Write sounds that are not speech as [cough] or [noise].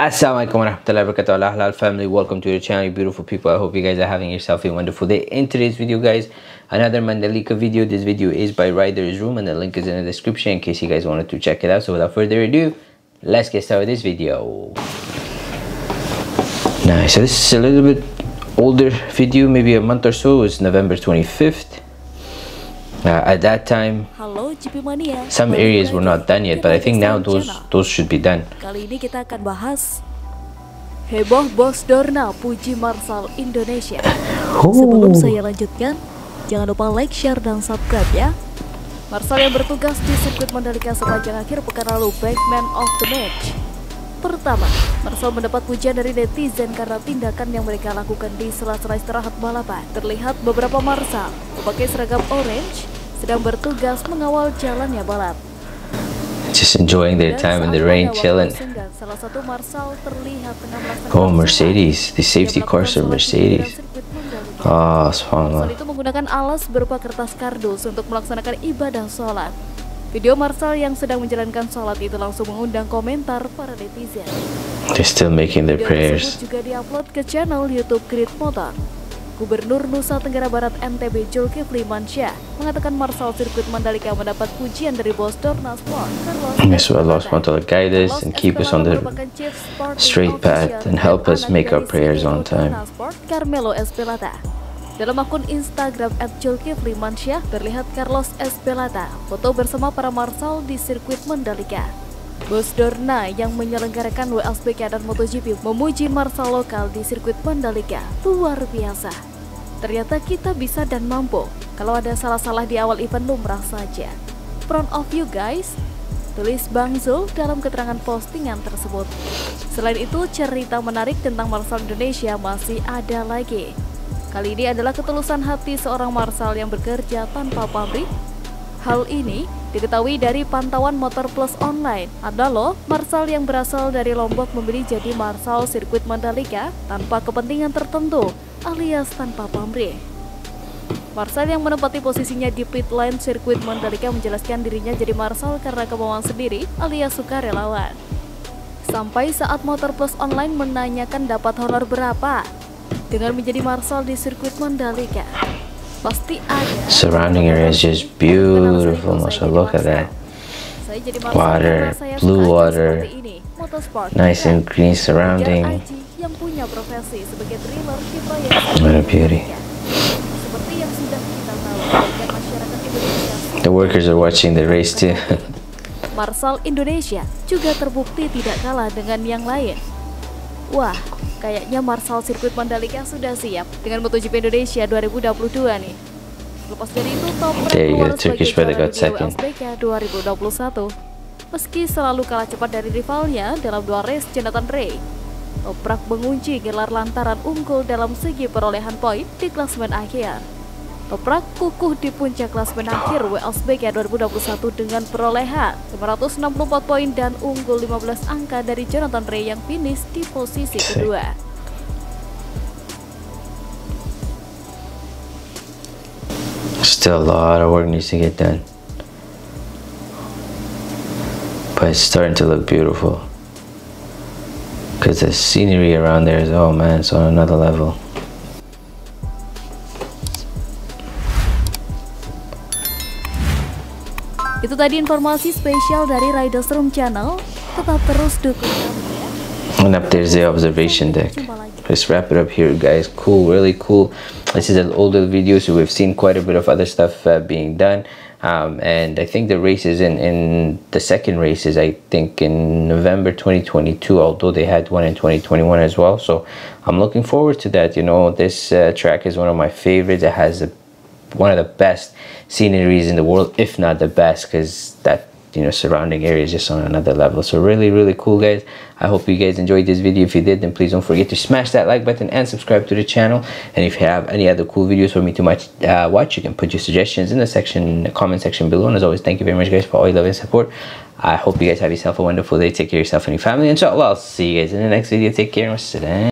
Assalamualaikum warahmatullahi wabarakatuh. Halal family. Welcome to your channel you beautiful people. I hope you guys are having yourself a wonderful day. In today's video guys another Mandalika video. This video is by Rider's Room and the link is in the description in case you guys wanted to check it out. So without further ado let's get started with this video. Nice. So this is a little bit older video maybe a month or so. It's November 25th uh, at that time. Some areas were not done yet but I think now those those should be done Kali ini kita akan bahas Heboh Bos Dorna puji Marsal Indonesia. Sebelum saya lanjutkan, jangan lupa like, share, dan subscribe ya. Marsal yang bertugas di sirkuit Mandalika sepanjang akhir pekan lalu back man of the match. Pertama, Marsal mendapat pujian dari netizen karena tindakan yang mereka lakukan di sela-sela istirahat balapan. Terlihat beberapa Marsal memakai seragam orange sedang bertugas mengawal jalannya balap. just enjoying their time in the rain chilling Oh. Mercedes. The safety cars are Mercedes. Mandalika. Oh, subhanallah. itu menggunakan alas berupa kertas kardus untuk melaksanakan ibadah sholat. Video Marsal yang sedang menjalankan sholat itu langsung mengundang komentar para netizen. They're still making their Video prayers. tersebut juga diupload ke channel YouTube Grid Motor. Gubernur Nusa Tenggara Barat NTB Zulkifli Mansyah mengatakan Marsal sirkuit Mandalika mendapat pujian dari bos Dorna Sport, May Allah. SWT guide us and keep us on the straight path and help us make our prayers on time. Carmelo Espelata. Dalam akun Instagram @julkifli Mansyah terlihat Carlos Espelata foto bersama para marsal di sirkuit Mandalika. Bos Dorna yang menyelenggarakan WSBK dan MotoGP memuji marsal lokal di sirkuit Mandalika. Luar biasa. Ternyata kita bisa dan mampu. Kalau ada salah-salah di awal event lumrah saja. Proud of you guys. Tulis Bang Zul dalam keterangan postingan tersebut. Selain itu, cerita menarik tentang Marsal Indonesia masih ada lagi. Kali ini adalah ketulusan hati seorang Marsal yang bekerja tanpa pabrik. Hal ini diketahui dari pantauan Motor Plus Online. Ada loh, Marsal yang berasal dari Lombok memilih jadi Marsal sirkuit Mandalika tanpa kepentingan tertentu, alias tanpa pamrih. Marsal yang menempati posisinya di pit lane sirkuit Mandalika menjelaskan dirinya jadi Marsal karena kemauan sendiri alias sukarelawan. Sampai saat Motor Plus Online menanyakan dapat honor berapa dengan menjadi Marsal di sirkuit Mandalika. Pasti ada. Surrounding area is just beautiful. Mashallah, look at that. Water, blue suka water. Nice and green surrounding. Punya profesi sebagai driller a beauty. Seperti yang sudah kita tahu, masyarakat Indonesia The workers are watching the race too. [laughs] Marsal Indonesia juga terbukti tidak kalah dengan yang lain. Wah, kayaknya Marsal sirkuit Mandalika sudah siap dengan MotoGP Indonesia 2022 nih. Lepas dari itu, Top keluar sebagai juara dunia. WSBK 2021. Meski selalu kalah cepat dari rivalnya dalam dua race Jonathan Ray, Toprak mengunci gelar lantaran unggul dalam segi perolehan poin di klasemen akhir. Toprak kukuh di puncak klasemen akhir WSBK 2021 dengan perolehan 564 poin dan unggul 15 angka dari Jonathan Ray yang finish di posisi kedua. Still a lot of work needs to get done. But it's starting to look beautiful. Because the scenery around there is, oh man, it's on another level. Itu tadi informasi spesial dari Riders Room Channel. Tetap terus dukung. And up there's the observation deck. Let's wrap it up here, guys. Cool, really cool. This is an older video, so we've seen quite a bit of other stuff uh, being done. Um, and I think the races in, in the second races, I think in November 2022, although they had one in 2021 as well. So I'm looking forward to that. You know, this uh, track is one of my favorites. It has a, one of the best sceneries in the world, if not the best, because that you know surrounding areas just on another level. So really really cool guys. I hope you guys enjoyed this video. If you did then please don't forget to smash that like button and subscribe to the channel. And if you have any other cool videos for me to much uh, watch you can put your suggestions in the section the comment section below. And as always thank you very much guys for all your love and support. I hope you guys have yourself a wonderful day. Take care of yourself and your family. Inshallah i'll see you guys in the next video. Take care and